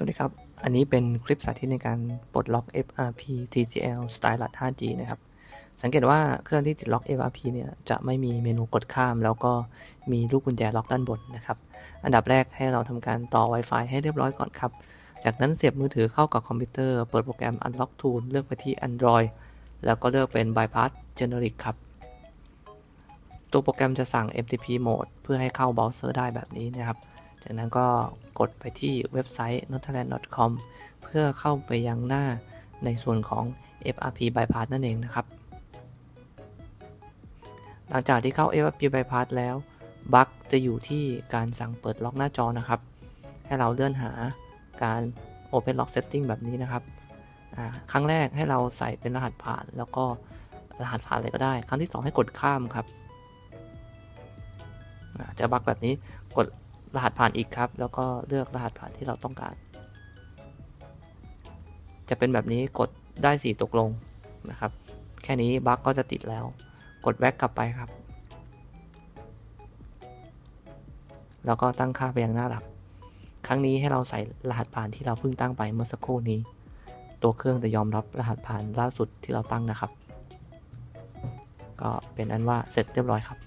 สวัสดีครับ อันนี้เป็นคลิปสาธิตในการปลดล็อก FRP TCL Stylus 5G นะครับ สังเกตว่าเครื่องที่ติดล็อก FRP เนี่ยจะไม่มีเมนูกดข้าม แล้วก็มีลูกกุญแจล็อกด้านบนนะครับ อันดับแรกให้เราทำการต่อ Wi-Fi ให้เรียบร้อยก่อนครับ จากนั้นเสียบมือถือเข้ากับคอมพิวเตอร์ เปิดโปรแกรม Unlock Tool เลือกไปที่ Android แล้วก็เลือกเป็น Bypass Generic ครับ ตัวโปรแกรมจะสั่ง MTP Mode เพื่อให้เข้าเบราว์เซอร์ได้แบบนี้นะครับ จากนั้นก็กดไปที่เว็บไซต์ n o t a l a n d c o m เพื่อเข้าไปยังหน้าในส่วนของ FRP Bypass นั่นเองนะครับ หลังจากที่เข้า FRP Bypass แล้วบั๊กจะอยู่ที่การสั่งเปิดล็อกหน้าจอนะครับ ให้เราเลื่อนหาการ Open Lock Setting แบบนี้นะครับ ครั้งแรกให้เราใส่เป็นรหัสผ่าน แล้วก็รหัสผ่านอะไรก็ได้ ครั้งที่ 2 ให้กดข้ามครับ จะบั๊กแบบนี้กด รหัสผ่านอีกครับ แล้วก็เลือกรหัสผ่านที่เราต้องการ จะเป็นแบบนี้กดได้สีตกลงนะครับ แค่นี้บั๊กก็จะติดแล้ว กดแบ็กกลับไปครับ แล้วก็ตั้งค่าไปยังหน้าหลัก ครั้งนี้ให้เราใส่รหัสผ่านที่เราเพิ่งตั้งไปเมื่อสักครู่นี้ ตัวเครื่องจะยอมรับรหัสผ่านล่าสุดที่เราตั้งนะครับ ก็เป็นอันว่าเสร็จเรียบร้อยครับ